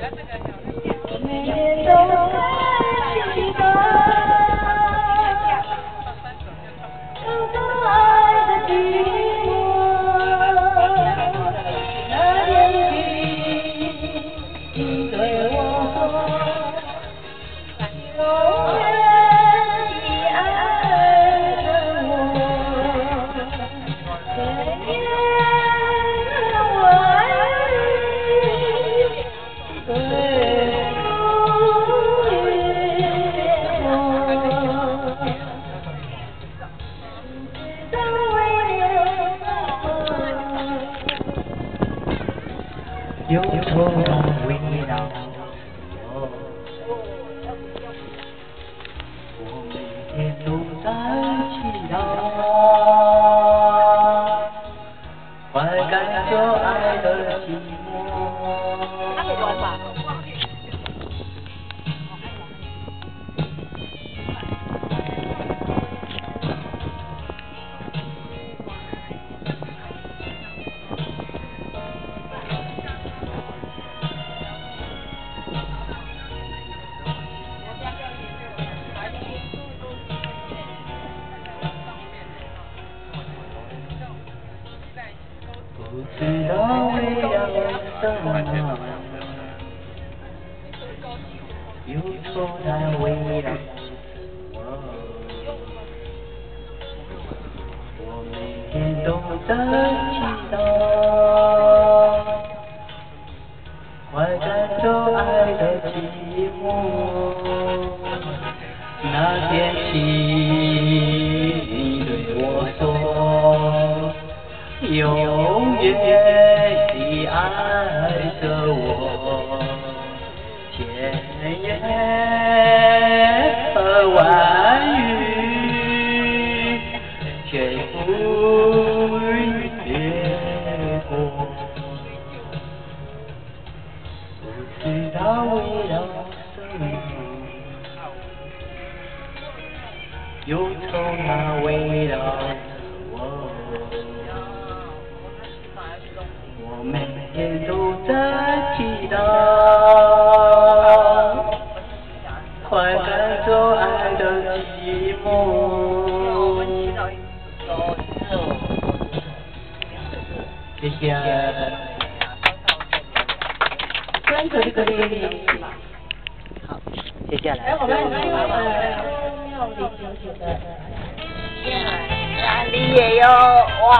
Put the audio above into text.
That's okay. 忧愁围绕我，我每天都在祈祷，快赶走爱的寂寞。围绕什么，忧愁在围绕我，我每天都在祈祷，快感受爱的寂寞。那天起，你对我说，永远爱着我，千言和万语全部掠过，不知道为了什么。忧愁它围绕的寂寞。谢谢。专属的歌曲。好，接下来。哎，我们我们呃妙龄九九的。哪里也有哇。